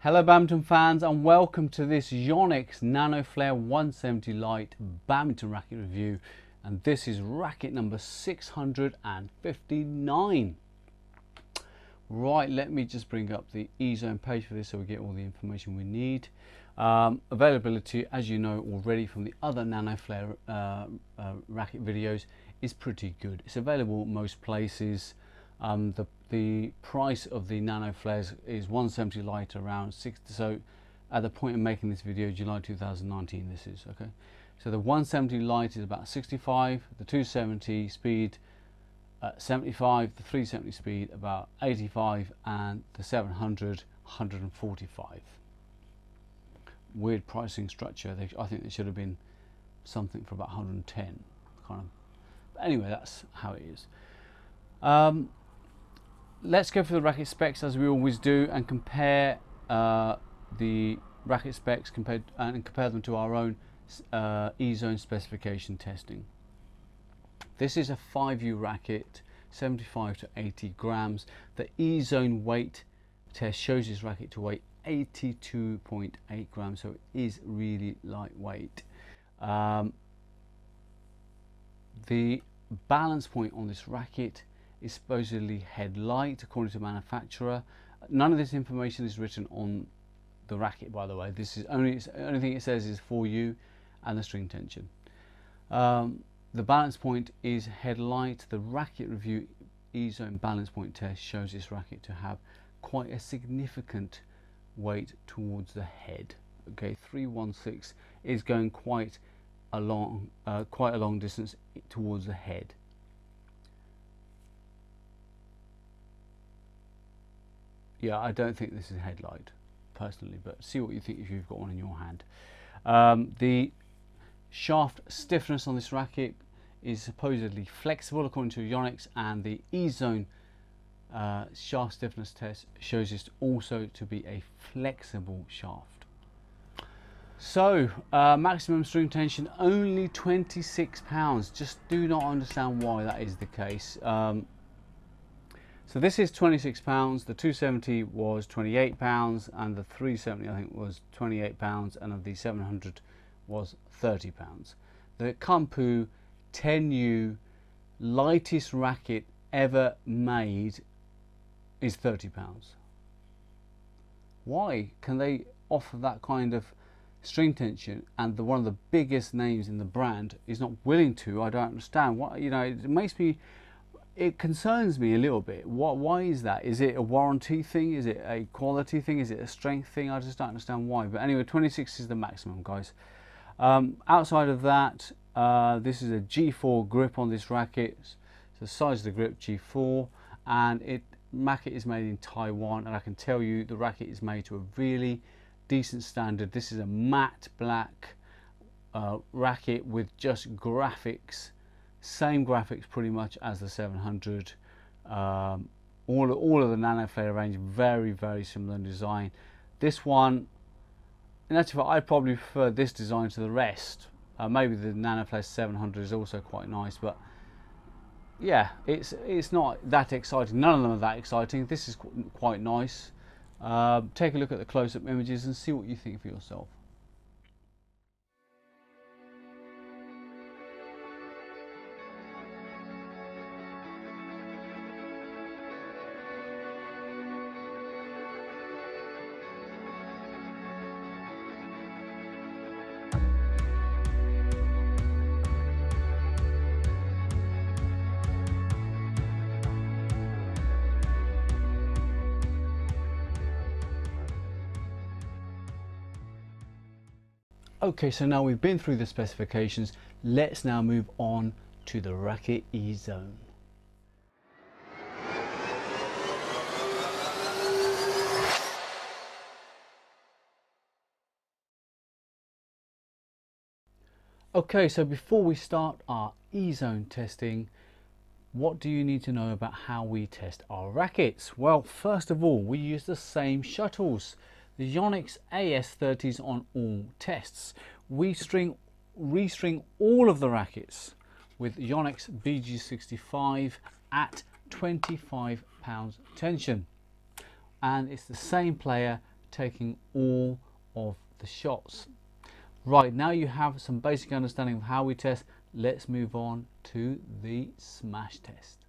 Hello badminton fans and welcome to this Yonex Nano Flare 170 Light badminton racket review and this is racket number 659. Right, let me just bring up the eZone page for this so we get all the information we need. Um, availability, as you know already from the other Nano Flare uh, uh, racket videos, is pretty good. It's available most places. Um, the the price of the nano flares is 170 light around 60 so at the point of making this video July 2019 this is okay? So the 170 light is about 65 the 270 speed uh, 75 the 370 speed about 85 and the 700 145 weird pricing structure they, I think there should have been something for about 110 kind of. But anyway that's how it is. Um, let's go for the racket specs as we always do and compare uh, the racket specs compared and compare them to our own uh, eZone specification testing. This is a 5U racket, 75 to 80 grams. The E-zone weight test shows this racket to weigh 82.8 grams, so it is really lightweight. Um, the balance point on this racket is supposedly head light according to manufacturer. None of this information is written on the racket by the way. This is only only thing it says is for you and the string tension. Um, the balance point is head light. The racket review eZone balance point test shows this racket to have quite a significant weight towards the head. Okay, 316 is going quite a long, uh, quite a long distance towards the head. Yeah, I don't think this is a headlight personally, but see what you think if you've got one in your hand. Um, the shaft stiffness on this racket is supposedly flexible according to Yonex and the eZone uh, shaft stiffness test shows this also to be a flexible shaft. So, uh, maximum string tension only 26 pounds. Just do not understand why that is the case. Um, so this is 26 pounds, the 270 was 28 pounds and the 370 I think was 28 pounds and of the 700 was 30 pounds. The Kampu 10U lightest racket ever made is 30 pounds. Why can they offer that kind of string tension and the one of the biggest names in the brand is not willing to? I don't understand. What you know, it makes me it concerns me a little bit. What, why is that? Is it a warranty thing? Is it a quality thing? Is it a strength thing? I just don't understand why. But anyway, 26 is the maximum, guys. Um, outside of that, uh, this is a G4 grip on this racket. The size of the grip, G4, and it racket is made in Taiwan. And I can tell you, the racket is made to a really decent standard. This is a matte black uh, racket with just graphics same graphics pretty much as the 700. Um, all, all of the Nano Flare range very, very similar in design. This one, in actual fact, I probably prefer this design to the rest. Uh, maybe the Nano Flare 700 is also quite nice, but yeah, it's it's not that exciting. None of them are that exciting. This is qu quite nice. Uh, take a look at the close-up images and see what you think for yourself. Okay, so now we've been through the specifications, let's now move on to the Racket E-Zone. Okay, so before we start our E-Zone testing, what do you need to know about how we test our rackets? Well, first of all, we use the same shuttles the Yonex AS30s on all tests. We string, restring all of the rackets with Yonex BG65 at 25 pounds tension. And it's the same player taking all of the shots. Right, now you have some basic understanding of how we test. Let's move on to the smash test.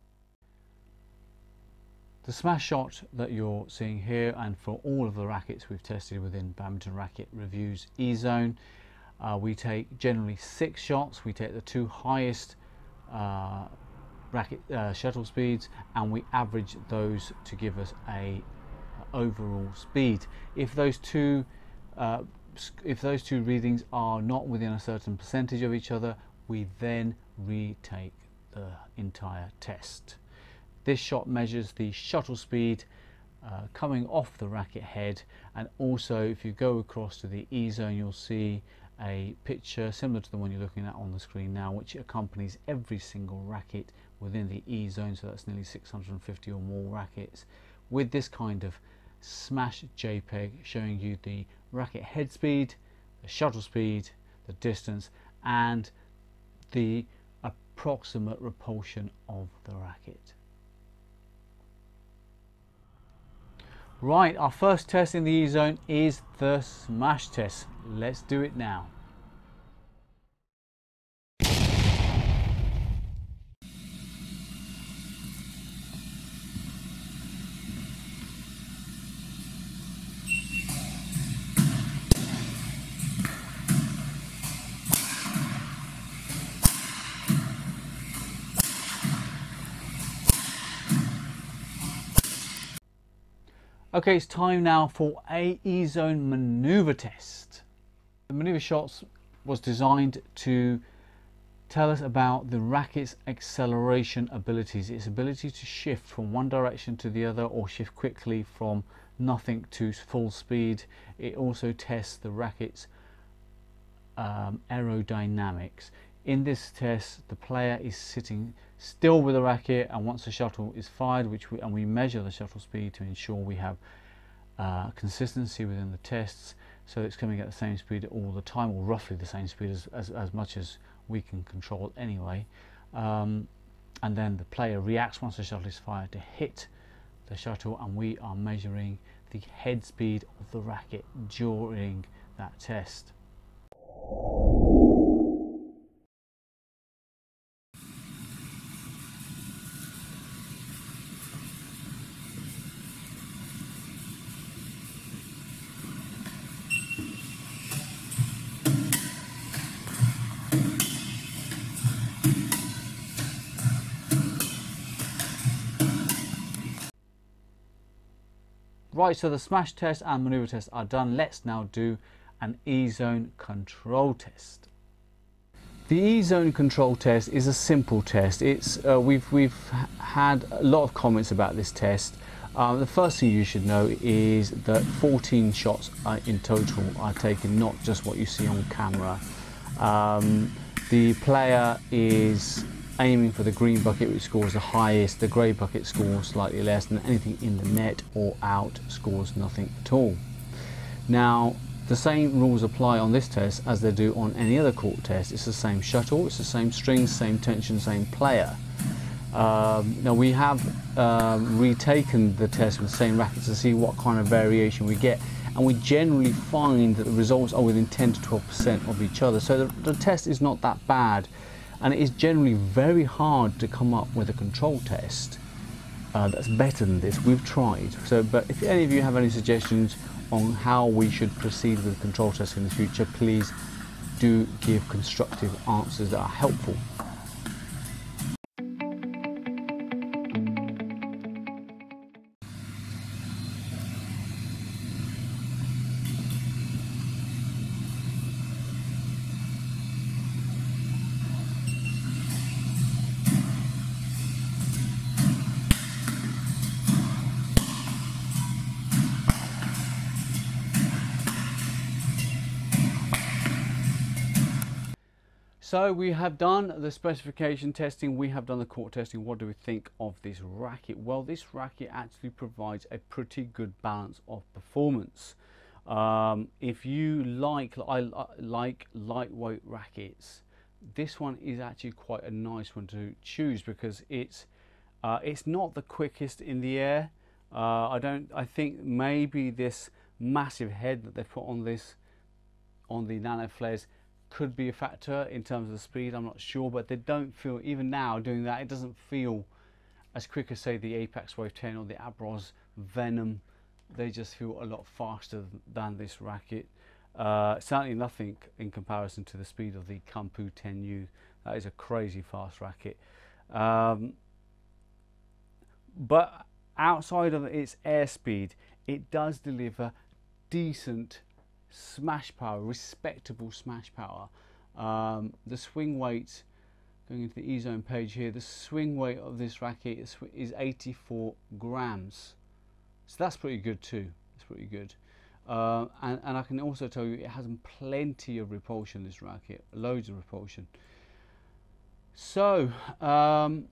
The smash shot that you're seeing here and for all of the rackets we've tested within Badminton Racket Reviews E-Zone, uh, we take generally six shots. We take the two highest uh, racket uh, shuttle speeds and we average those to give us a uh, overall speed. If those two uh, if those two readings are not within a certain percentage of each other, we then retake the entire test. This shot measures the shuttle speed uh, coming off the racket head and also if you go across to the E zone you'll see a picture similar to the one you're looking at on the screen now which accompanies every single racket within the E zone so that's nearly 650 or more rackets with this kind of smash JPEG showing you the racket head speed, the shuttle speed, the distance and the approximate repulsion of the racket. Right, our first test in the E-zone is the smash test. Let's do it now. Okay, it's time now for a E-zone maneuver test. The maneuver shots was designed to tell us about the racket's acceleration abilities, its ability to shift from one direction to the other or shift quickly from nothing to full speed. It also tests the racket's um, aerodynamics. In this test, the player is sitting still with the racket and once the shuttle is fired which we, and we measure the shuttle speed to ensure we have uh, consistency within the tests so it's coming at the same speed all the time or roughly the same speed as, as, as much as we can control anyway um, and then the player reacts once the shuttle is fired to hit the shuttle and we are measuring the head speed of the racket during that test. Right, so the smash test and maneuver test are done. Let's now do an E-zone control test. The E-zone control test is a simple test. It's uh, we've we've had a lot of comments about this test. Uh, the first thing you should know is that 14 shots in total are taken, not just what you see on camera. Um, the player is aiming for the green bucket which scores the highest, the grey bucket scores slightly less and anything in the net or out scores nothing at all. Now the same rules apply on this test as they do on any other court test. It's the same shuttle, it's the same strings, same tension, same player. Um, now we have um, retaken the test with the same rackets to see what kind of variation we get and we generally find that the results are within 10 to 12% of each other so the, the test is not that bad and it is generally very hard to come up with a control test uh, that's better than this. We've tried. So, but if any of you have any suggestions on how we should proceed with control tests in the future, please do give constructive answers that are helpful. So we have done the specification testing, we have done the court testing. What do we think of this racket? Well, this racket actually provides a pretty good balance of performance. Um, if you like, I like lightweight rackets, this one is actually quite a nice one to choose because it's uh, it's not the quickest in the air. Uh, I don't. I think maybe this massive head that they've put on this, on the Nano Flares, could be a factor in terms of the speed. I'm not sure, but they don't feel, even now doing that, it doesn't feel as quick as say the Apex Wave 10 or the Abros Venom. They just feel a lot faster than this racket. Uh, certainly nothing in comparison to the speed of the Kampu 10U. That is a crazy fast racket. Um, but outside of its airspeed, it does deliver decent smash power, respectable smash power. Um, the swing weight, going into the E-Zone page here, the swing weight of this racket is, is 84 grams. So that's pretty good too. It's pretty good. Uh, and, and I can also tell you it has plenty of repulsion, this racket, loads of repulsion. So, um,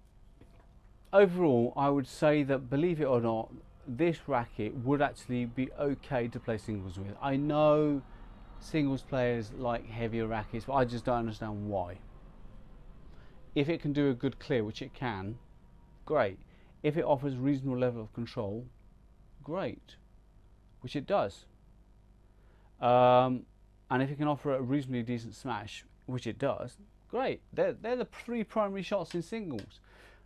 overall, I would say that, believe it or not, this racket would actually be okay to play singles with. I know singles players like heavier rackets, but I just don't understand why. If it can do a good clear, which it can, great. If it offers a reasonable level of control, great, which it does. Um, and if it can offer a reasonably decent smash, which it does, great. They're, they're the three primary shots in singles.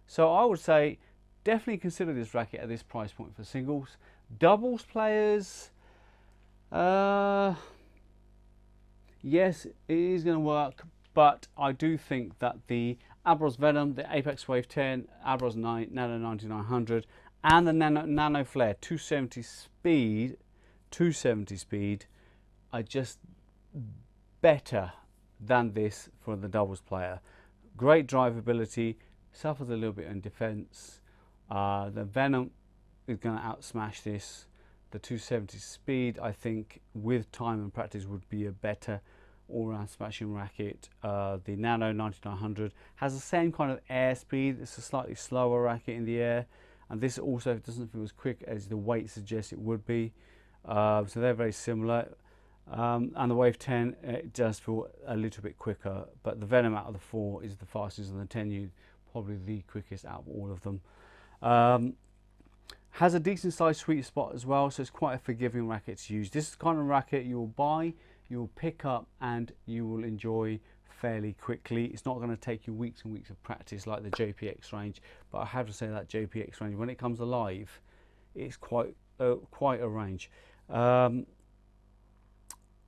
So I would say definitely consider this racket at this price point for singles. Doubles players, uh, yes, it is going to work, but I do think that the Abros Venom, the Apex Wave 10, Abros 9, Nano 9900, and the Nano, Nano Flare 270 speed, 270 speed, are just better than this for the doubles player. Great drivability, suffers a little bit in defense. Uh, the Venom is going to outsmash this. The 270 speed, I think, with time and practice, would be a better all-round smashing racket. Uh, the Nano 9900 has the same kind of air speed. It's a slightly slower racket in the air, and this also doesn't feel as quick as the weight suggests it would be. Uh, so they're very similar. Um, and the Wave 10 it does feel a little bit quicker, but the Venom out of the four is the fastest, and the 10U probably the quickest out of all of them. Um, has a decent sized sweet spot as well, so it's quite a forgiving racket to use. This is the kind of racket you'll buy, you'll pick up, and you will enjoy fairly quickly. It's not going to take you weeks and weeks of practice like the JPX range, but I have to say that JPX range, when it comes alive, it's quite uh, quite a range. Um,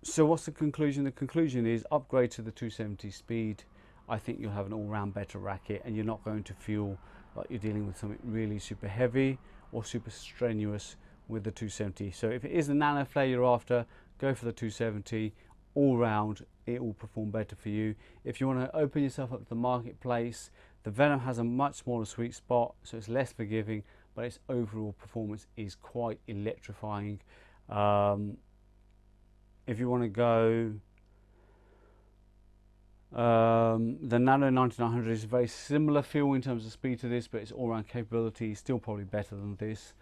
so what's the conclusion? The conclusion is upgrade to the 270 speed. I think you'll have an all-round better racket and you're not going to feel like you're dealing with something really super heavy or super strenuous with the 270. So if it is the nano flare you're after, go for the 270. All round, it will perform better for you. If you want to open yourself up to the marketplace, the Venom has a much smaller sweet spot, so it's less forgiving, but its overall performance is quite electrifying. Um, if you want to go um, the Nano 9900 is a very similar feel in terms of speed to this, but its all-round capability is still probably better than this.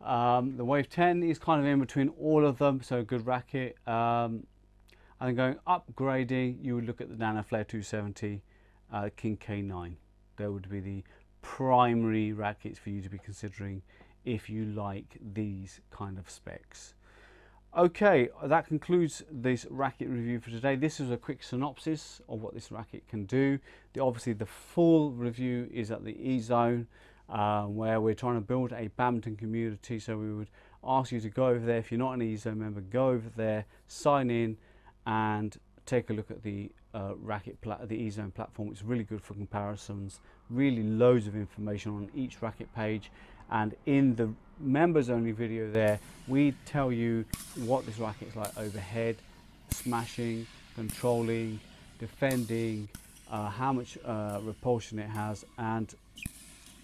Um, the Wave 10 is kind of in between all of them, so a good racket. Um, and then going upgrading, you would look at the Nano Flare 270 uh, King K9. There would be the primary rackets for you to be considering if you like these kind of specs. Okay, that concludes this racket review for today. This is a quick synopsis of what this racket can do. The, obviously, the full review is at the E-Zone, uh, where we're trying to build a badminton community. So we would ask you to go over there. If you're not an E-Zone member, go over there, sign in, and take a look at the uh, racket the E-Zone platform. It's really good for comparisons. Really loads of information on each racket page and in the members only video there we tell you what this racket is like overhead smashing controlling defending uh, how much uh, repulsion it has and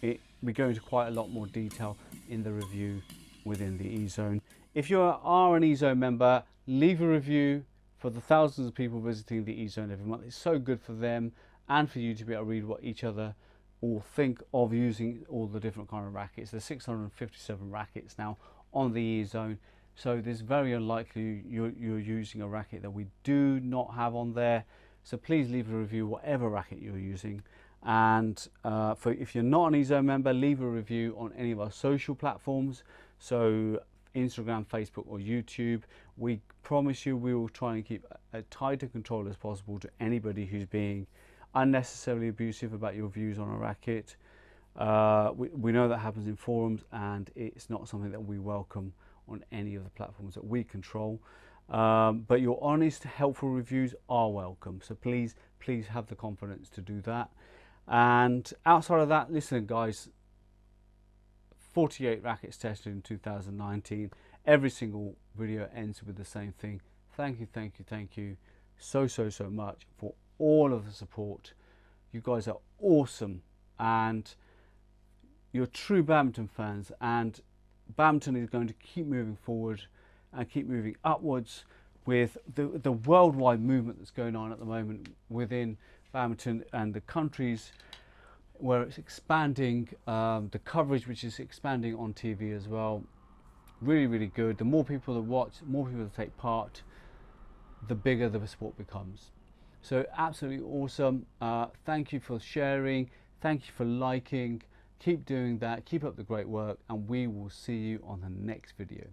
it, we go into quite a lot more detail in the review within the e-zone. If you are an e-zone member leave a review for the thousands of people visiting the e-zone every month. It's so good for them and for you to be able to read what each other or think of using all the different kind of rackets. There's 657 rackets now on the E-Zone, so there's very unlikely you're, you're, using a racket that we do not have on there. So please leave a review whatever racket you're using. And uh, for if you're not an E-Zone member, leave a review on any of our social platforms. So Instagram, Facebook, or YouTube. We promise you we will try and keep a tighter control as possible to anybody who's being unnecessarily abusive about your views on a racket. Uh, we, we know that happens in forums and it's not something that we welcome on any of the platforms that we control. Um, but your honest, helpful reviews are welcome. So please, please have the confidence to do that. And outside of that, listen, guys, 48 rackets tested in 2019. Every single video ends with the same thing. Thank you, thank you, thank you so, so, so much for all of the support. You guys are awesome and you're true badminton fans and badminton is going to keep moving forward and keep moving upwards with the, the worldwide movement that's going on at the moment within badminton and the countries where it's expanding, um, the coverage which is expanding on TV as well. Really, really good. The more people that watch, more people that take part, the bigger the sport becomes. So absolutely awesome. Uh, thank you for sharing. Thank you for liking. Keep doing that. Keep up the great work and we will see you on the next video.